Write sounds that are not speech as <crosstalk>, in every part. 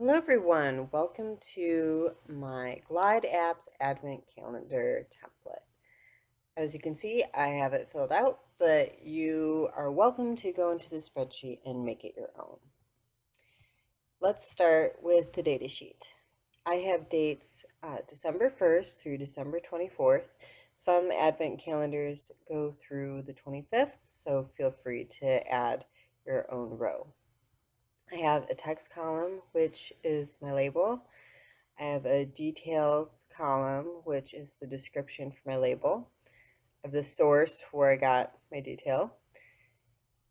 Hello everyone, welcome to my Glide Apps Advent Calendar template. As you can see, I have it filled out, but you are welcome to go into the spreadsheet and make it your own. Let's start with the data sheet. I have dates uh, December 1st through December 24th. Some Advent calendars go through the 25th, so feel free to add your own row. I have a text column, which is my label. I have a details column, which is the description for my label. I have the source where I got my detail.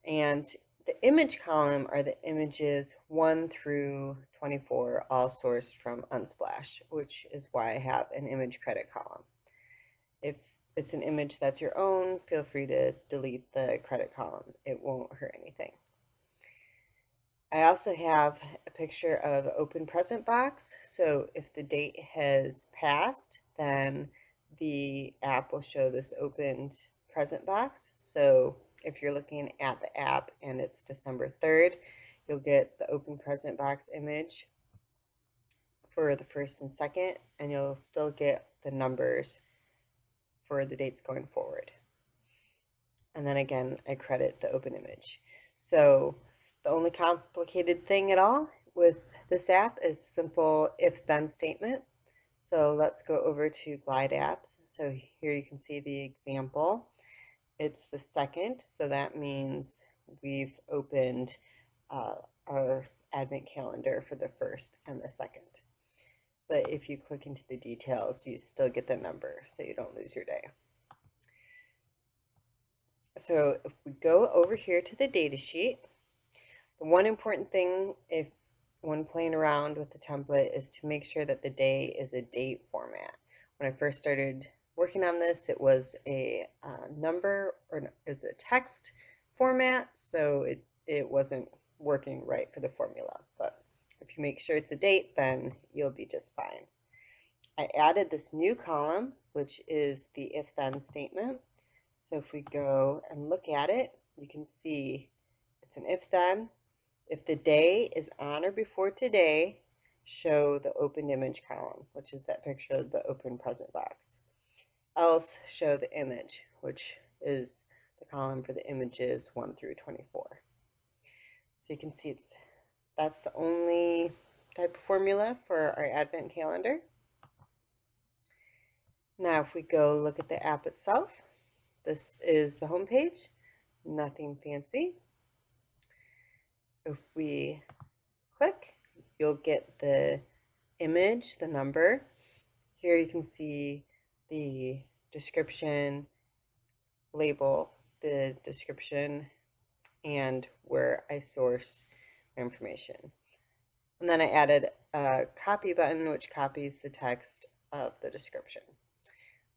And the image column are the images 1 through 24, all sourced from Unsplash, which is why I have an image credit column. If it's an image that's your own, feel free to delete the credit column. It won't hurt anything. I also have a picture of open present box. So if the date has passed, then the app will show this opened present box. So if you're looking at the app and it's December 3rd, you'll get the open present box image for the first and second, and you'll still get the numbers for the dates going forward. And then again, I credit the open image. So the only complicated thing at all with this app is simple if-then statement. So let's go over to Glide Apps. So here you can see the example. It's the second, so that means we've opened uh, our advent calendar for the first and the second. But if you click into the details, you still get the number, so you don't lose your day. So if we go over here to the data sheet, the one important thing if when playing around with the template is to make sure that the day is a date format. When I first started working on this, it was a uh, number or is a text format, so it, it wasn't working right for the formula. But if you make sure it's a date, then you'll be just fine. I added this new column, which is the if-then statement. So if we go and look at it, you can see it's an if-then, if the day is on or before today, show the open image column, which is that picture of the open present box. Else, show the image, which is the column for the images 1 through 24. So you can see it's that's the only type of formula for our advent calendar. Now if we go look at the app itself, this is the home page. Nothing fancy if we click, you'll get the image, the number. Here you can see the description, label, the description, and where I source my information. And then I added a copy button, which copies the text of the description.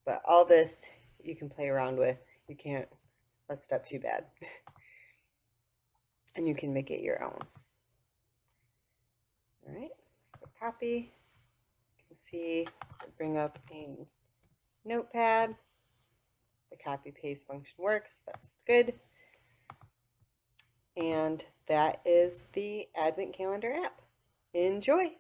But all this you can play around with. You can't mess it up too bad. <laughs> and you can make it your own. All right, so copy. You can see, bring up a notepad. The copy paste function works. That's good. And that is the Advent Calendar app. Enjoy!